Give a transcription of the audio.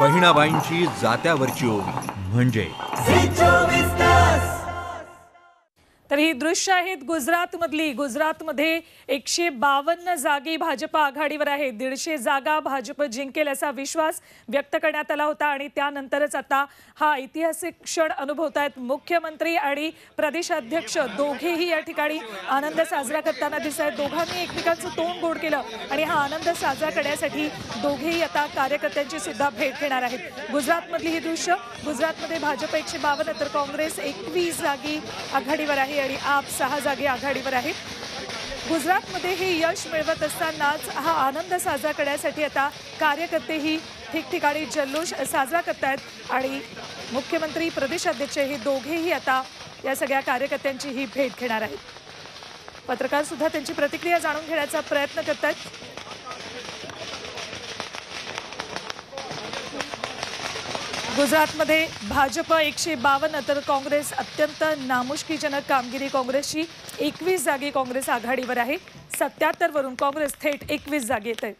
बहिणाबाईंची जात्यावरची ओवी म्हणजे? तर ही दृश्य आहेत गुजरातमधली. गुजरातमध्ये एकशे बावन्न जागी भाजप आघाडीवर आहे. दीडशे जागा भाजप जिंकेल असा विश्वास व्यक्त करण्यात आला होता आणि त्यानंतरच आता हा ऐतिहासिक क्षण अनुभवत आहेत मुख्यमंत्री आणि प्रदेशाध्यक्ष दोघेही या ठिकाणी आनंद साजरा करताना दिसत आहेत. दोघांनी एकमेकांचं तोंड गोड केलं आणि हा आनंद साजरा करण्यासाठी दोघेही आता कार्यकर्त्यांची सुद्धा भेट घेणार आहेत. गुजरातमधली ही दृश्य गुजरातमध्ये भाजप एकशे बावन्न तर काँग्रेस एकवीस जागी आघाडीवर आहे. आणि आप सहा जागी आघाडीवर आहे. गुजरातमध्ये हे यश मिळवत असतानाच हा आनंद साजरा करण्यासाठी आता कार्यकर्तेही ठिकठिकाणी जल्लोष साजरा करत आहेत आणि मुख्यमंत्री प्रदेशाध्यक्ष हे दोघेही आता या सगळ्या कार्यकर्त्यांची ही भेट घेणार आहेत. पत्रकार सुद्धा त्यांची प्रतिक्रिया जाणून घेण्याचा प्रयत्न करत आहेत गुजरातमध्ये भाजप एकशे बावन्न तर काँग्रेस अत्यंत नामुष्कीजनक कामगिरी. काँग्रेसची एकवीस जागी काँग्रेस आघाडीवर आहे. सत्याहत्तरवरून काँग्रेस थेट एकवीस जागी येत आहे